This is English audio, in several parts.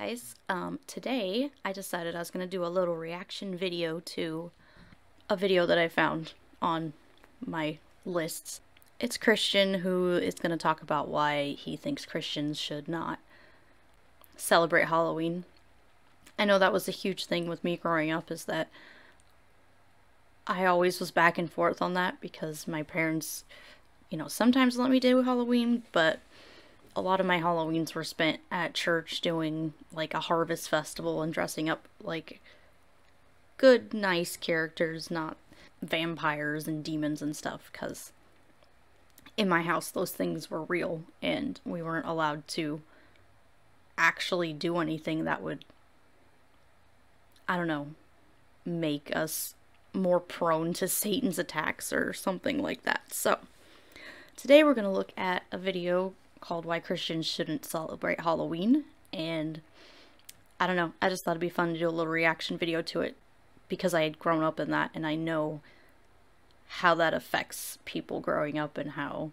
guys, um, today I decided I was going to do a little reaction video to a video that I found on my lists. It's Christian who is going to talk about why he thinks Christians should not celebrate Halloween. I know that was a huge thing with me growing up is that I always was back and forth on that because my parents, you know, sometimes let me do Halloween, but a lot of my Halloweens were spent at church doing like a harvest festival and dressing up like good, nice characters, not vampires and demons and stuff, because in my house those things were real and we weren't allowed to actually do anything that would, I don't know, make us more prone to Satan's attacks or something like that. So, today we're going to look at a video called Why Christians Shouldn't Celebrate Halloween. And I don't know, I just thought it'd be fun to do a little reaction video to it because I had grown up in that and I know how that affects people growing up and how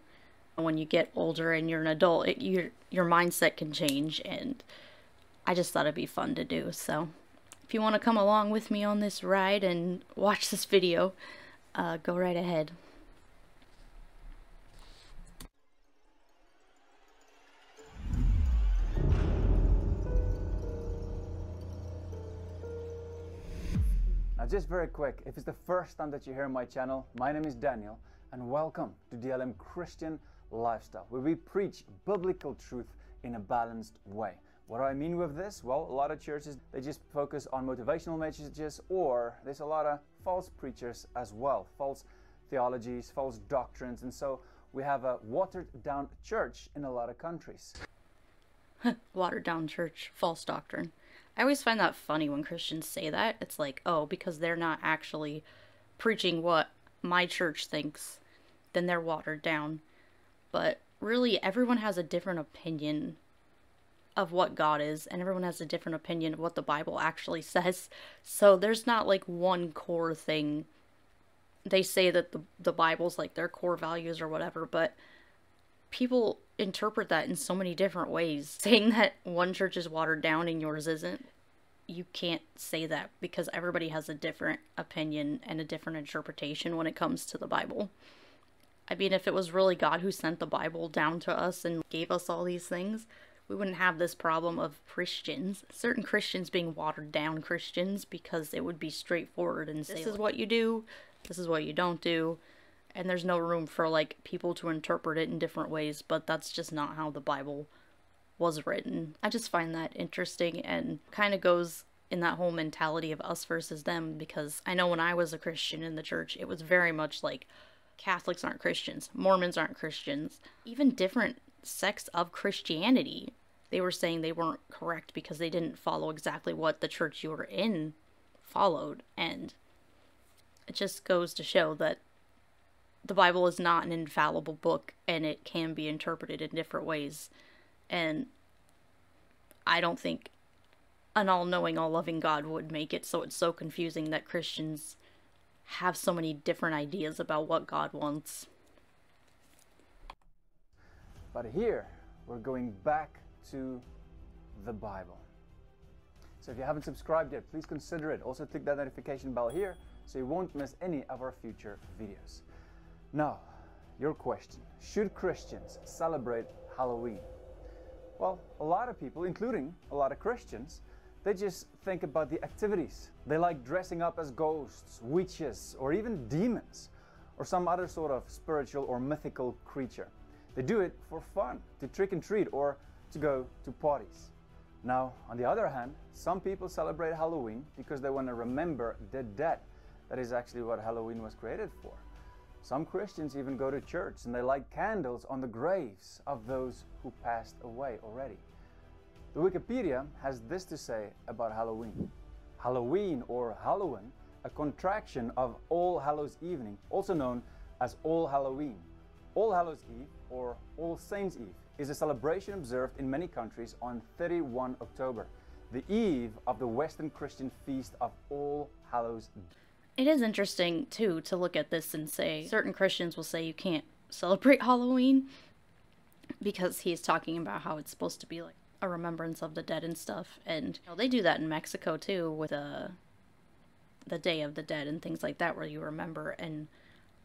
when you get older and you're an adult, it, your your mindset can change and I just thought it'd be fun to do. So if you want to come along with me on this ride and watch this video, uh, go right ahead. Just very quick, if it's the first time that you hear my channel, my name is Daniel and welcome to DLM Christian Lifestyle, where we preach biblical truth in a balanced way. What do I mean with this? Well, a lot of churches, they just focus on motivational messages or there's a lot of false preachers as well, false theologies, false doctrines, and so we have a watered down church in a lot of countries. watered down church, false doctrine. I always find that funny when Christians say that. It's like, oh, because they're not actually preaching what my church thinks, then they're watered down. But really, everyone has a different opinion of what God is, and everyone has a different opinion of what the Bible actually says. So there's not like one core thing. They say that the, the Bible's like their core values or whatever, but people interpret that in so many different ways. Saying that one church is watered down and yours isn't, you can't say that because everybody has a different opinion and a different interpretation when it comes to the Bible. I mean, if it was really God who sent the Bible down to us and gave us all these things, we wouldn't have this problem of Christians, certain Christians being watered down Christians because it would be straightforward and say, this is what you do, this is what you don't do, and there's no room for like people to interpret it in different ways, but that's just not how the Bible was written. I just find that interesting and kind of goes in that whole mentality of us versus them because I know when I was a Christian in the church, it was very much like Catholics aren't Christians, Mormons aren't Christians, even different sects of Christianity. They were saying they weren't correct because they didn't follow exactly what the church you were in followed. And it just goes to show that the Bible is not an infallible book and it can be interpreted in different ways. And I don't think an all knowing, all loving God would make it so it's so confusing that Christians have so many different ideas about what God wants. But here, we're going back to the Bible. So if you haven't subscribed yet, please consider it. Also click that notification bell here so you won't miss any of our future videos. Now, your question Should Christians celebrate Halloween? Well, a lot of people, including a lot of Christians, they just think about the activities. They like dressing up as ghosts, witches, or even demons, or some other sort of spiritual or mythical creature. They do it for fun, to trick and treat, or to go to parties. Now, on the other hand, some people celebrate Halloween because they want to remember the dead. That is actually what Halloween was created for. Some Christians even go to church and they light candles on the graves of those who passed away already. The Wikipedia has this to say about Halloween. Halloween or Halloween, a contraction of All Hallows Evening, also known as All Halloween. All Hallows Eve or All Saints Eve is a celebration observed in many countries on 31 October, the eve of the Western Christian feast of All Hallows it is interesting, too, to look at this and say certain Christians will say you can't celebrate Halloween because he's talking about how it's supposed to be like a remembrance of the dead and stuff. And you know, they do that in Mexico too with uh, the Day of the Dead and things like that, where you remember. And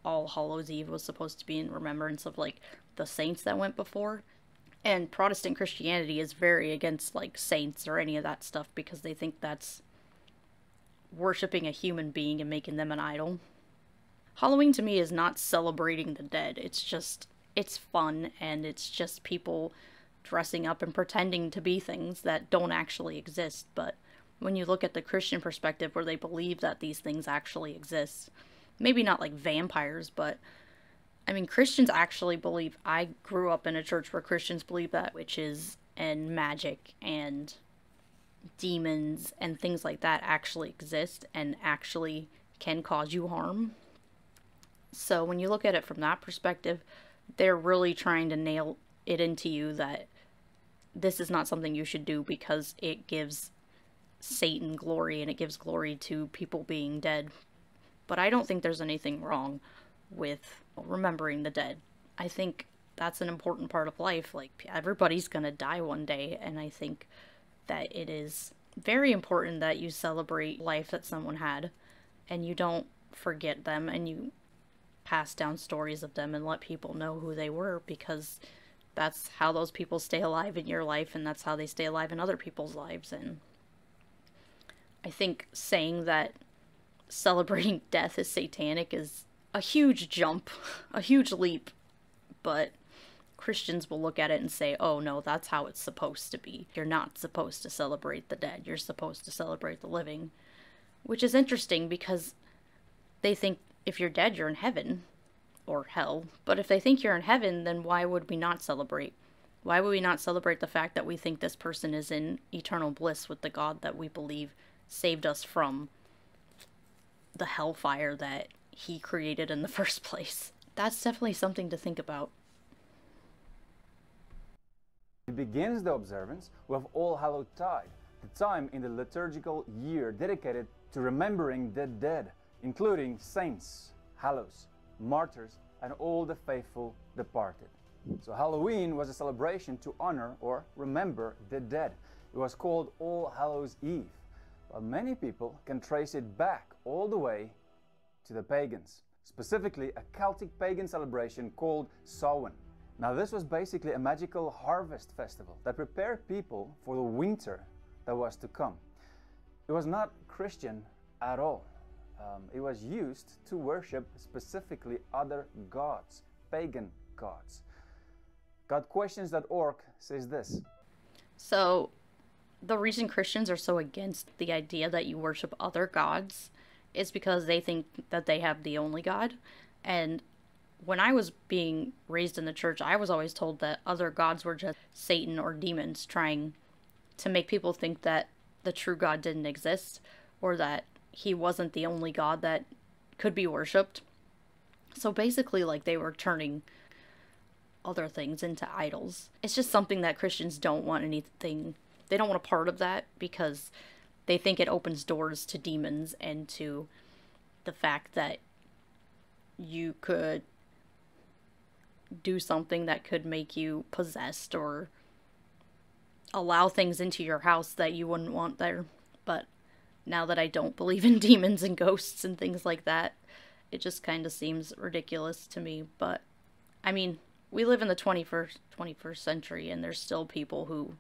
All Hallows Eve was supposed to be in remembrance of like the saints that went before. And Protestant Christianity is very against like saints or any of that stuff because they think that's worshiping a human being and making them an idol. Halloween to me is not celebrating the dead. It's just it's fun and it's just people dressing up and pretending to be things that don't actually exist. But when you look at the Christian perspective where they believe that these things actually exist, maybe not like vampires, but I mean, Christians actually believe. I grew up in a church where Christians believe that witches and magic and demons and things like that actually exist and actually can cause you harm. So when you look at it from that perspective, they're really trying to nail it into you that this is not something you should do because it gives Satan glory and it gives glory to people being dead. But I don't think there's anything wrong with remembering the dead. I think that's an important part of life. Like, everybody's gonna die one day, and I think that it is very important that you celebrate life that someone had and you don't forget them and you pass down stories of them and let people know who they were because that's how those people stay alive in your life and that's how they stay alive in other people's lives. And I think saying that celebrating death is satanic is a huge jump, a huge leap, but Christians will look at it and say, oh no, that's how it's supposed to be. You're not supposed to celebrate the dead, you're supposed to celebrate the living. Which is interesting because they think if you're dead, you're in heaven or hell. But if they think you're in heaven, then why would we not celebrate? Why would we not celebrate the fact that we think this person is in eternal bliss with the God that we believe saved us from the hellfire that he created in the first place? That's definitely something to think about. It begins the observance with All Hallow Tide, the time in the liturgical year dedicated to remembering the dead, including saints, hallows, martyrs, and all the faithful departed. So Halloween was a celebration to honor or remember the dead. It was called All Hallows Eve, but many people can trace it back all the way to the pagans, specifically a Celtic pagan celebration called Samhain. Now this was basically a magical harvest festival that prepared people for the winter that was to come. It was not Christian at all. Um, it was used to worship specifically other gods, pagan gods. GotQuestions.org says this. So, the reason Christians are so against the idea that you worship other gods is because they think that they have the only God. And when I was being raised in the church, I was always told that other gods were just Satan or demons trying to make people think that the true God didn't exist or that he wasn't the only God that could be worshipped. So basically, like they were turning other things into idols. It's just something that Christians don't want anything, they don't want a part of that because they think it opens doors to demons and to the fact that you could do something that could make you possessed or allow things into your house that you wouldn't want there. But now that I don't believe in demons and ghosts and things like that, it just kind of seems ridiculous to me. But I mean, we live in the 21st 21st century and there's still people who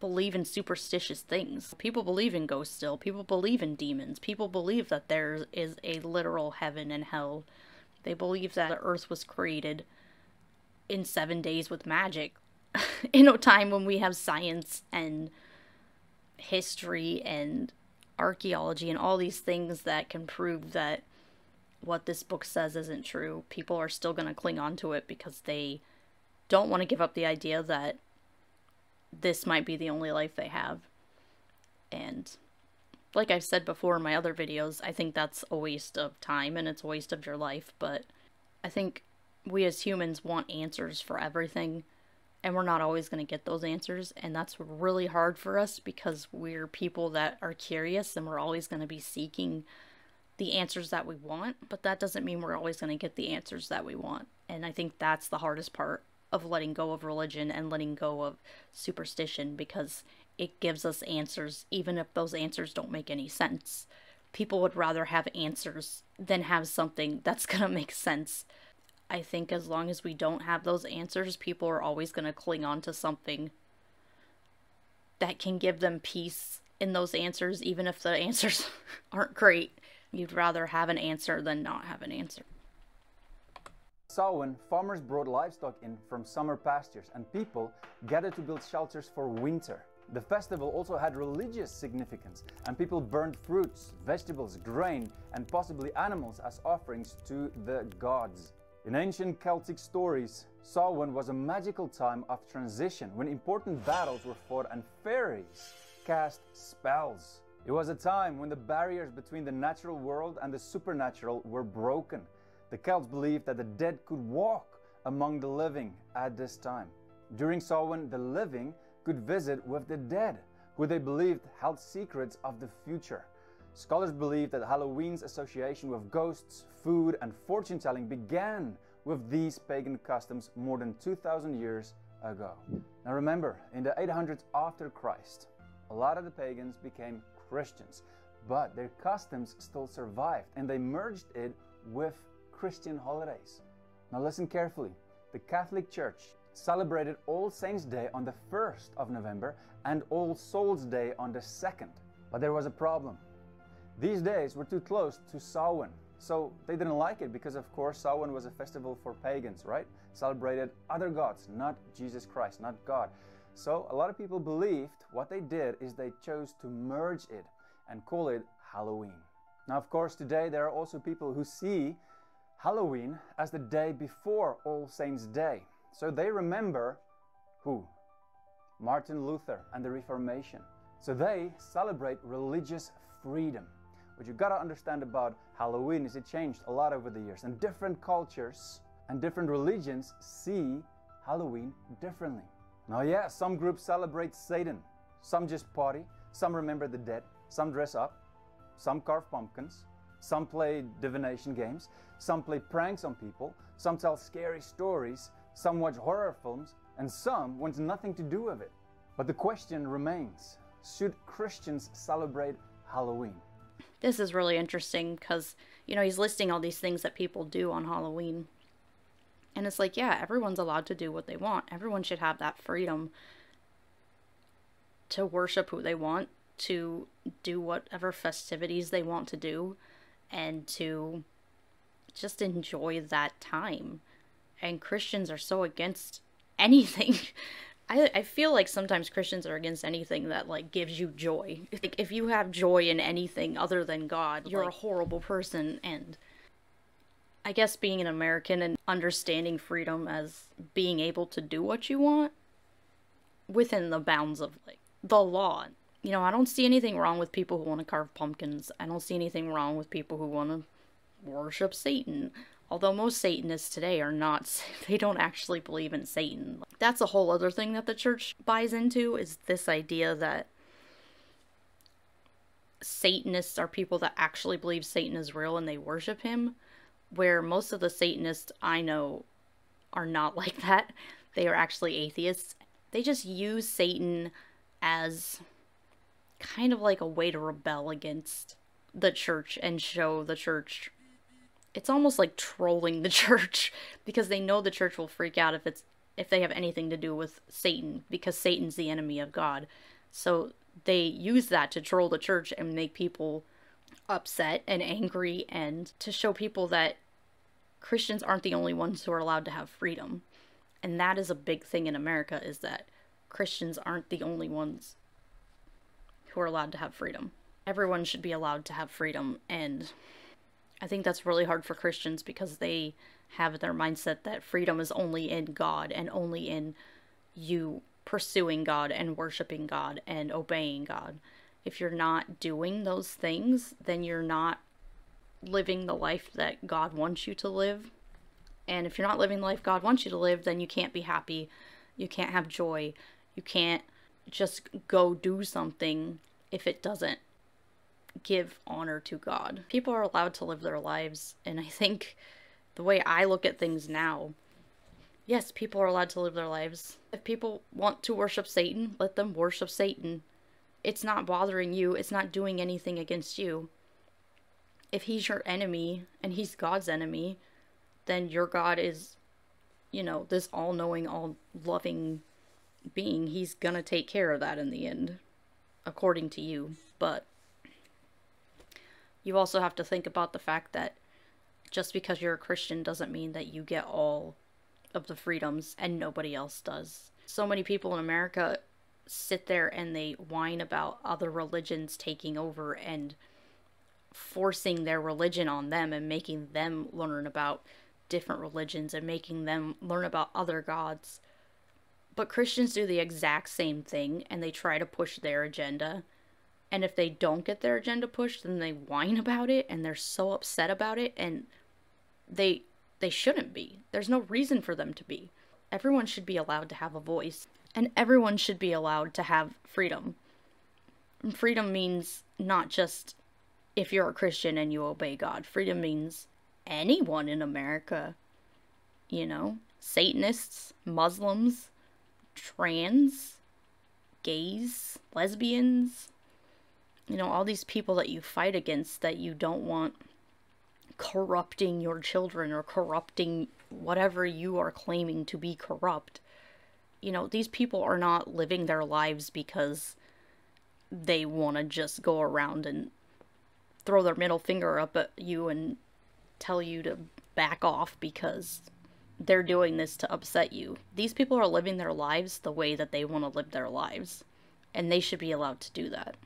believe in superstitious things. People believe in ghosts still. People believe in demons. People believe that there is a literal heaven and hell. They believe that the earth was created in seven days with magic in a time when we have science and history and archaeology and all these things that can prove that what this book says isn't true, people are still going to cling on to it because they don't want to give up the idea that this might be the only life they have. And like I've said before in my other videos, I think that's a waste of time and it's a waste of your life, but I think we as humans want answers for everything and we're not always going to get those answers and that's really hard for us because we're people that are curious and we're always going to be seeking the answers that we want but that doesn't mean we're always going to get the answers that we want and i think that's the hardest part of letting go of religion and letting go of superstition because it gives us answers, even if those answers don't make any sense. People would rather have answers than have something that's gonna make sense. I think as long as we don't have those answers, people are always gonna cling on to something that can give them peace in those answers, even if the answers aren't great. You'd rather have an answer than not have an answer. Samhain, farmers brought livestock in from summer pastures and people gathered to build shelters for winter. The festival also had religious significance and people burned fruits, vegetables, grain and possibly animals as offerings to the gods. In ancient Celtic stories, Samhain was a magical time of transition when important battles were fought and fairies cast spells. It was a time when the barriers between the natural world and the supernatural were broken. The Celts believed that the dead could walk among the living at this time. During Samhain, the living could visit with the dead, who they believed held secrets of the future. Scholars believe that Halloween's association with ghosts, food, and fortune telling began with these pagan customs more than 2,000 years ago. Now remember, in the 800s after Christ, a lot of the pagans became Christians, but their customs still survived and they merged it with Christian holidays. Now listen carefully. The Catholic Church celebrated All Saints' Day on the 1st of November and All Souls' Day on the 2nd. But there was a problem. These days were too close to Samhain, so they didn't like it because, of course, Samhain was a festival for pagans, right? Celebrated other gods, not Jesus Christ, not God. So a lot of people believed what they did is they chose to merge it and call it Halloween. Now, of course, today there are also people who see Halloween as the day before All Saints' Day. So they remember who? Martin Luther and the Reformation. So they celebrate religious freedom. What you gotta understand about Halloween is it changed a lot over the years, and different cultures and different religions see Halloween differently. Now, yeah, some groups celebrate Satan, some just party, some remember the dead, some dress up, some carve pumpkins, some play divination games, some play pranks on people, some tell scary stories, some watch horror films, and some want nothing to do with it. But the question remains should Christians celebrate Halloween? This is really interesting because, you know, he's listing all these things that people do on Halloween. And it's like, yeah, everyone's allowed to do what they want. Everyone should have that freedom to worship who they want, to do whatever festivities they want to do, and to just enjoy that time. And Christians are so against anything. I, I feel like sometimes Christians are against anything that like gives you joy. Like if you have joy in anything other than God, you're like, a horrible person and I guess being an American and understanding freedom as being able to do what you want within the bounds of like the law. You know, I don't see anything wrong with people who want to carve pumpkins. I don't see anything wrong with people who want to worship Satan. Although most Satanists today are not, they don't actually believe in Satan. That's a whole other thing that the church buys into is this idea that Satanists are people that actually believe Satan is real and they worship him where most of the Satanists I know are not like that. They are actually atheists. They just use Satan as kind of like a way to rebel against the church and show the church. It's almost like trolling the church because they know the church will freak out if it's if they have anything to do with Satan because Satan's the enemy of God. So they use that to troll the church and make people upset and angry and to show people that Christians aren't the only ones who are allowed to have freedom. And that is a big thing in America is that Christians aren't the only ones who are allowed to have freedom. Everyone should be allowed to have freedom and I think that's really hard for Christians because they have their mindset that freedom is only in God and only in you pursuing God and worshiping God and obeying God. If you're not doing those things, then you're not living the life that God wants you to live. And if you're not living the life God wants you to live, then you can't be happy. You can't have joy. You can't just go do something if it doesn't give honor to God. People are allowed to live their lives, and I think the way I look at things now Yes, people are allowed to live their lives. If people want to worship Satan, let them worship Satan. It's not bothering you, it's not doing anything against you. If he's your enemy and he's God's enemy, then your God is, you know, this all knowing, all loving being. He's gonna take care of that in the end, according to you. But you also have to think about the fact that just because you're a Christian doesn't mean that you get all of the freedoms and nobody else does. So many people in America sit there and they whine about other religions taking over and forcing their religion on them and making them learn about different religions and making them learn about other gods. But Christians do the exact same thing and they try to push their agenda. And if they don't get their agenda pushed, then they whine about it and they're so upset about it and they they shouldn't be. There's no reason for them to be. Everyone should be allowed to have a voice, and everyone should be allowed to have freedom. And freedom means not just if you're a Christian and you obey God. Freedom means anyone in America. You know, Satanists, Muslims, trans, gays, lesbians, you know, all these people that you fight against that you don't want corrupting your children or corrupting whatever you are claiming to be corrupt. You know, these people are not living their lives because they want to just go around and throw their middle finger up at you and tell you to back off because they're doing this to upset you. These people are living their lives the way that they want to live their lives, and they should be allowed to do that.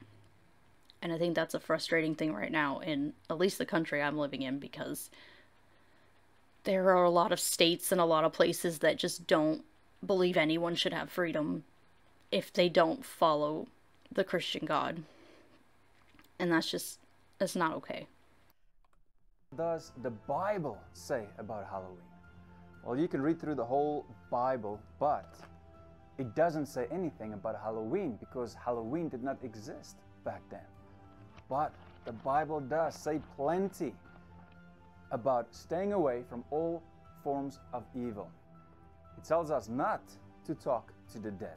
And I think that's a frustrating thing right now in at least the country I'm living in because there are a lot of states and a lot of places that just don't believe anyone should have freedom if they don't follow the Christian God. And that's just, that's not okay. Does the Bible say about Halloween? Well, you can read through the whole Bible, but it doesn't say anything about Halloween because Halloween did not exist back then. But the Bible does say plenty about staying away from all forms of evil. It tells us not to talk to the dead,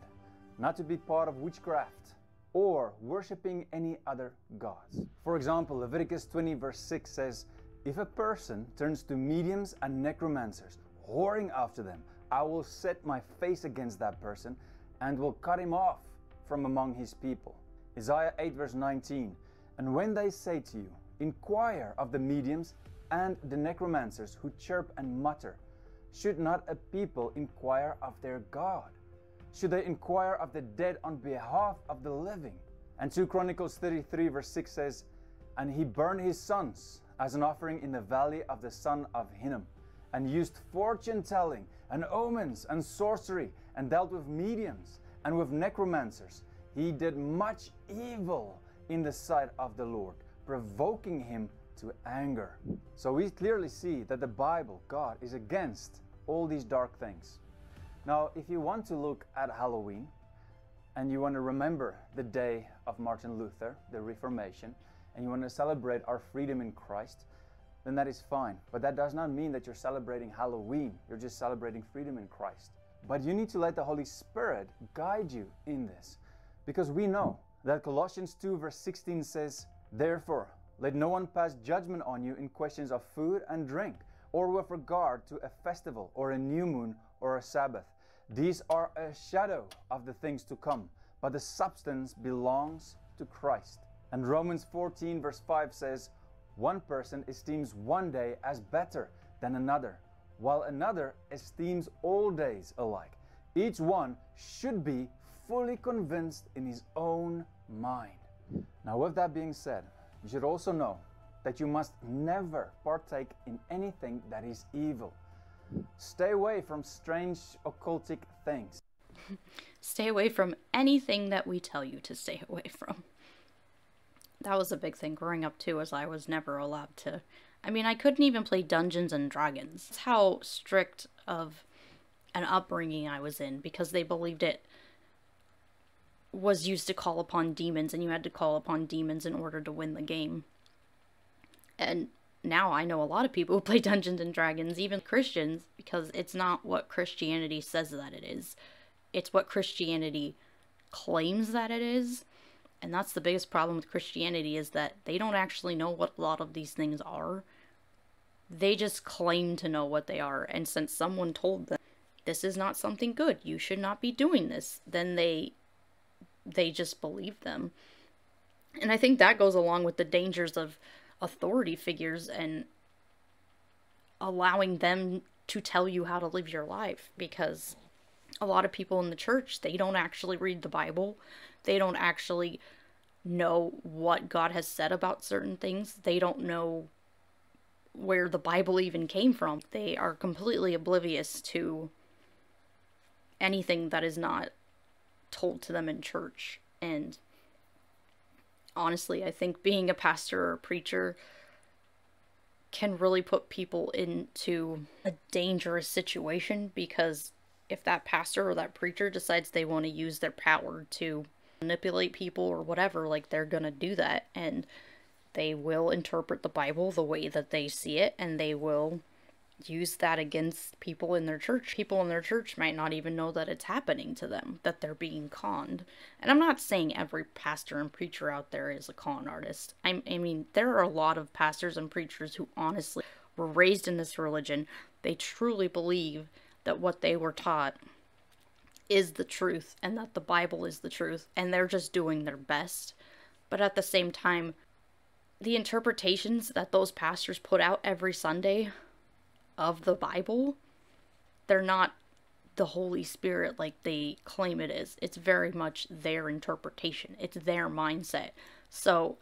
not to be part of witchcraft or worshiping any other gods. For example, Leviticus 20, verse 6 says, If a person turns to mediums and necromancers, whoring after them, I will set my face against that person and will cut him off from among his people. Isaiah 8, verse 19 and when they say to you, Inquire of the mediums and the necromancers who chirp and mutter, should not a people inquire of their God? Should they inquire of the dead on behalf of the living? And 2 Chronicles 33, verse 6 says, And he burned his sons as an offering in the valley of the son of Hinnom, and used fortune telling, and omens, and sorcery, and dealt with mediums, and with necromancers. He did much evil in the sight of the Lord, provoking him to anger. So we clearly see that the Bible, God, is against all these dark things. Now, if you want to look at Halloween and you want to remember the day of Martin Luther, the Reformation, and you want to celebrate our freedom in Christ, then that is fine. But that does not mean that you're celebrating Halloween. You're just celebrating freedom in Christ. But you need to let the Holy Spirit guide you in this because we know that Colossians 2 verse 16 says, Therefore, let no one pass judgment on you in questions of food and drink, or with regard to a festival, or a new moon, or a Sabbath. These are a shadow of the things to come, but the substance belongs to Christ. And Romans 14 verse 5 says, One person esteems one day as better than another, while another esteems all days alike. Each one should be fully convinced in his own mind. Now, with that being said, you should also know that you must never partake in anything that is evil. Stay away from strange occultic things. stay away from anything that we tell you to stay away from. That was a big thing growing up too, as I was never allowed to. I mean, I couldn't even play Dungeons and Dragons. That's how strict of an upbringing I was in because they believed it was used to call upon demons and you had to call upon demons in order to win the game. And now I know a lot of people who play Dungeons and Dragons, even Christians, because it's not what Christianity says that it is. It's what Christianity claims that it is. And that's the biggest problem with Christianity is that they don't actually know what a lot of these things are. They just claim to know what they are. And since someone told them this is not something good, you should not be doing this, then they they just believe them. And I think that goes along with the dangers of authority figures and allowing them to tell you how to live your life because a lot of people in the church they don't actually read the bible. They don't actually know what god has said about certain things. They don't know where the bible even came from. They are completely oblivious to anything that is not told to them in church. And honestly, I think being a pastor or a preacher can really put people into a dangerous situation because if that pastor or that preacher decides they want to use their power to manipulate people or whatever, like they're going to do that. And they will interpret the Bible the way that they see it and they will use that against people in their church. People in their church might not even know that it's happening to them, that they're being conned. And I'm not saying every pastor and preacher out there is a con artist. I, I mean, there are a lot of pastors and preachers who honestly were raised in this religion. They truly believe that what they were taught is the truth and that the Bible is the truth, and they're just doing their best. But at the same time, the interpretations that those pastors put out every Sunday of the Bible, they're not the Holy Spirit like they claim it is. It's very much their interpretation, it's their mindset. So,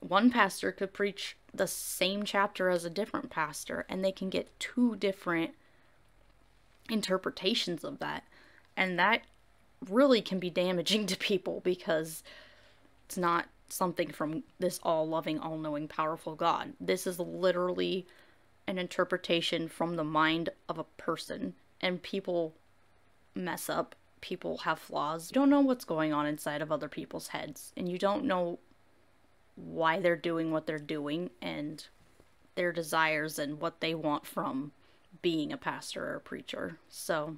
one pastor could preach the same chapter as a different pastor, and they can get two different interpretations of that. And that really can be damaging to people because it's not something from this all loving, all knowing, powerful God. This is literally an interpretation from the mind of a person and people mess up people have flaws. You don't know what's going on inside of other people's heads and you don't know why they're doing what they're doing and their desires and what they want from being a pastor or a preacher. So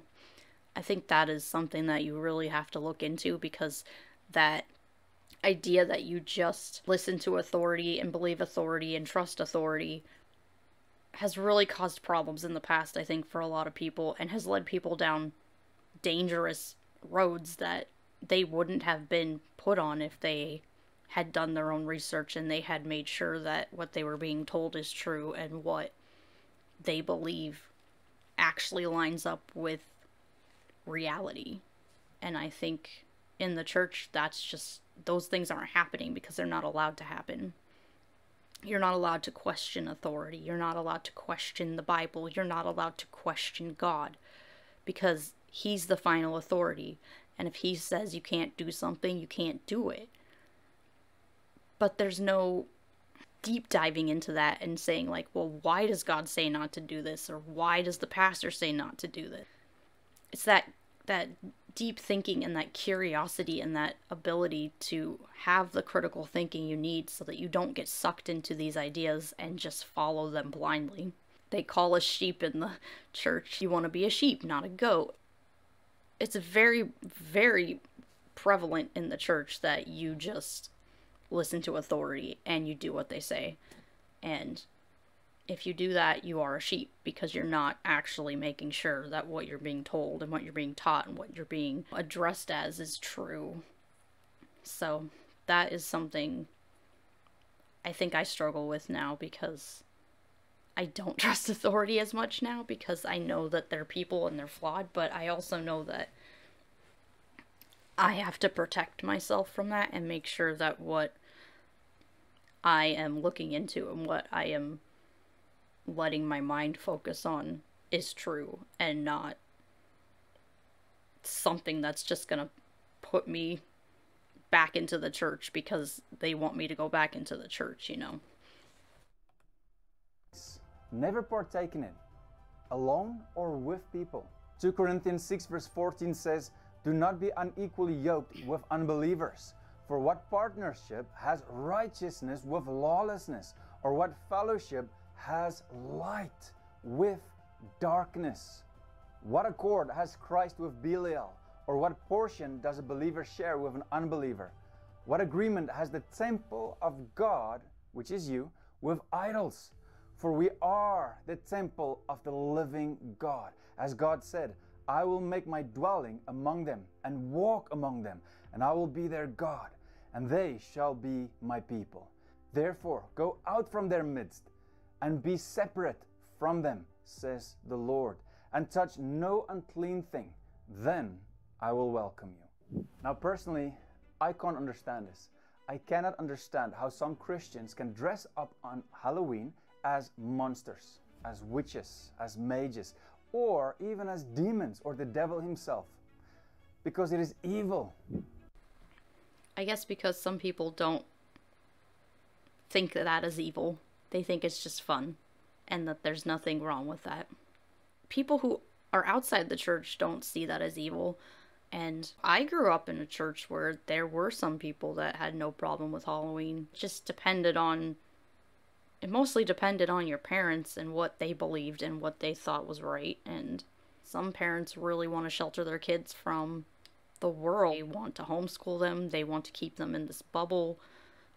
i think that is something that you really have to look into because that idea that you just listen to authority and believe authority and trust authority has really caused problems in the past, I think, for a lot of people and has led people down dangerous roads that they wouldn't have been put on if they had done their own research and they had made sure that what they were being told is true and what they believe actually lines up with reality. And I think in the church, that's just, those things aren't happening because they're not allowed to happen. You're not allowed to question authority. You're not allowed to question the Bible. You're not allowed to question God because He's the final authority. And if He says you can't do something, you can't do it. But there's no deep diving into that and saying, like, well, why does God say not to do this? Or why does the pastor say not to do this? It's that that deep thinking and that curiosity and that ability to have the critical thinking you need so that you don't get sucked into these ideas and just follow them blindly. They call us sheep in the church. You want to be a sheep, not a goat. It's very, very prevalent in the church that you just listen to authority and you do what they say. And if you do that, you are a sheep because you're not actually making sure that what you're being told and what you're being taught and what you're being addressed as is true. So, that is something I think I struggle with now because I don't trust authority as much now because I know that they're people and they're flawed, but I also know that I have to protect myself from that and make sure that what I am looking into and what I am letting my mind focus on is true and not something that's just going to put me back into the church because they want me to go back into the church, you know. Never partake in it, alone or with people. 2 Corinthians 6, verse 14 says, Do not be unequally yoked with unbelievers. For what partnership has righteousness with lawlessness? Or what fellowship has light with darkness? What accord has Christ with Belial? Or what portion does a believer share with an unbeliever? What agreement has the temple of God, which is you, with idols? For we are the temple of the living God. As God said, I will make my dwelling among them and walk among them, and I will be their God, and they shall be my people. Therefore, go out from their midst and be separate from them, says the Lord, and touch no unclean thing. Then I will welcome you. Now, personally, I can't understand this. I cannot understand how some Christians can dress up on Halloween as monsters, as witches, as mages, or even as demons or the devil himself. Because it is evil. I guess because some people don't think that that is evil. They think it's just fun and that there's nothing wrong with that. People who are outside the church don't see that as evil. And I grew up in a church where there were some people that had no problem with Halloween. It just depended on it mostly depended on your parents and what they believed and what they thought was right. And some parents really want to shelter their kids from the world. They want to homeschool them, they want to keep them in this bubble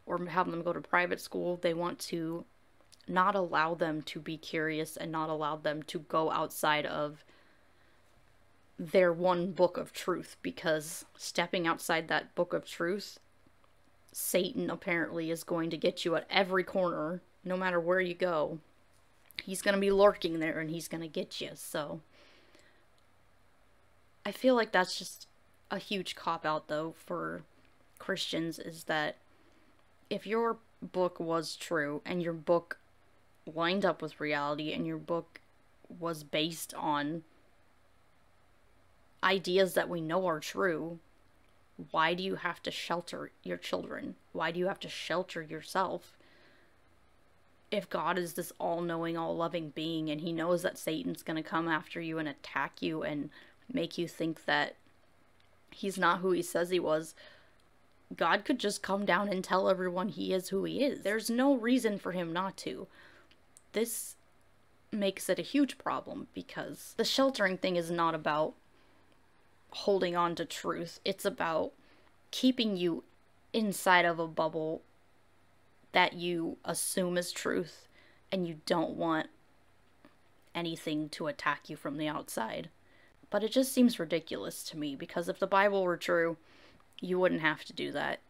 or have them go to private school. They want to not allow them to be curious and not allow them to go outside of their one book of truth because stepping outside that book of truth, Satan apparently is going to get you at every corner, no matter where you go. He's going to be lurking there and he's going to get you. So I feel like that's just a huge cop out though for Christians is that if your book was true and your book lined up with reality and your book was based on ideas that we know are true, why do you have to shelter your children? Why do you have to shelter yourself? If God is this all knowing, all loving being and he knows that Satan's going to come after you and attack you and make you think that he's not who he says he was, God could just come down and tell everyone he is who he is. There's no reason for him not to. This makes it a huge problem because the sheltering thing is not about holding on to truth, it's about keeping you inside of a bubble that you assume is truth and you don't want anything to attack you from the outside. But it just seems ridiculous to me because if the Bible were true, you wouldn't have to do that.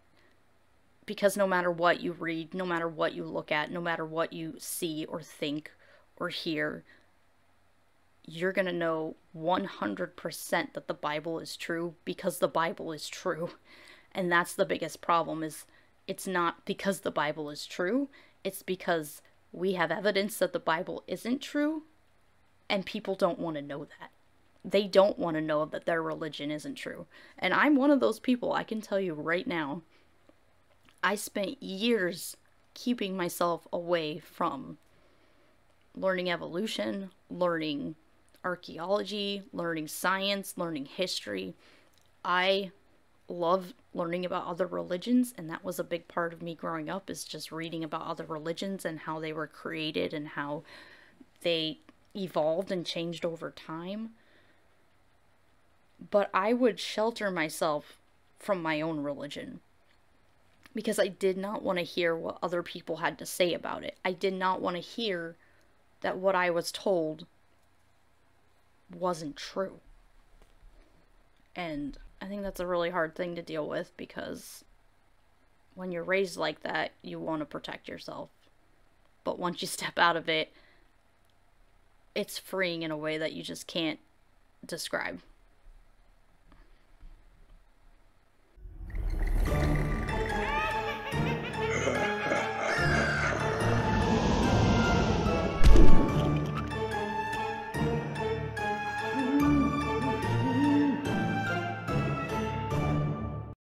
Because no matter what you read, no matter what you look at, no matter what you see or think or hear, you're going to know 100% that the Bible is true because the Bible is true. And that's the biggest problem is it's not because the Bible is true, it's because we have evidence that the Bible isn't true and people don't want to know that they don't want to know that their religion isn't true. And I'm one of those people, I can tell you right now. I spent years keeping myself away from learning evolution, learning archaeology, learning science, learning history. I love learning about other religions and that was a big part of me growing up is just reading about other religions and how they were created and how they evolved and changed over time but I would shelter myself from my own religion because I did not want to hear what other people had to say about it. I did not want to hear that what I was told wasn't true. And I think that's a really hard thing to deal with because when you're raised like that, you want to protect yourself. But once you step out of it, it's freeing in a way that you just can't describe.